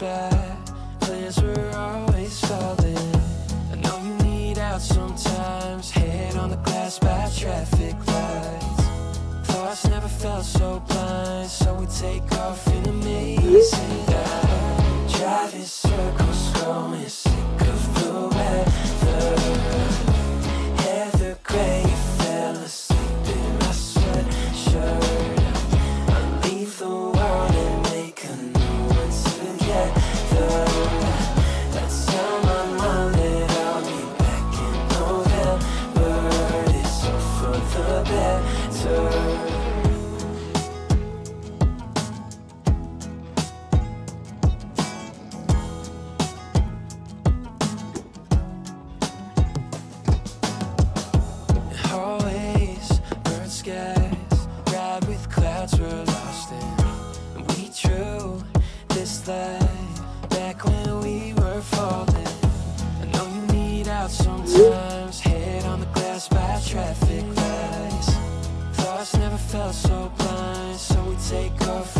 bad plans were always falling. I know you need out sometimes, head on the glass by traffic lights. Thoughts never felt so blind, so we take off in amazing. Driving circles. take off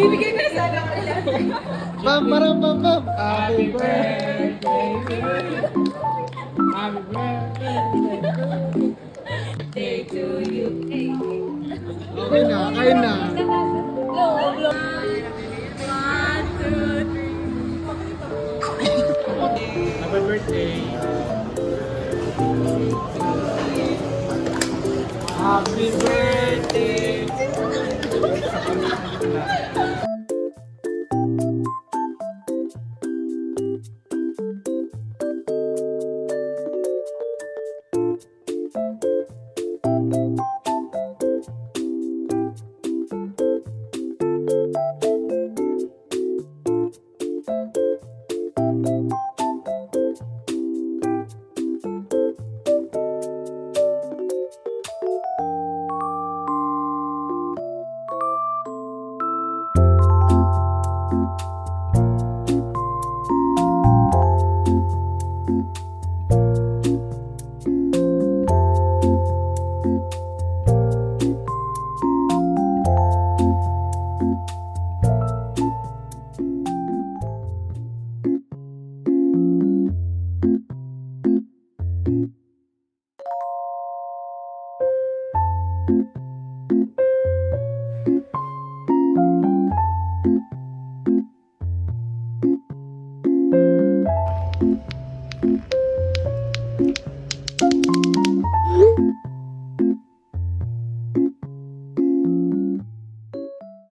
Bibigay ko na sana ko lang. Pam, param, Happy birthday to you. Happy birthday to you. Okay na, kain na. Blow, One, two, three. Happy birthday. Happy birthday! you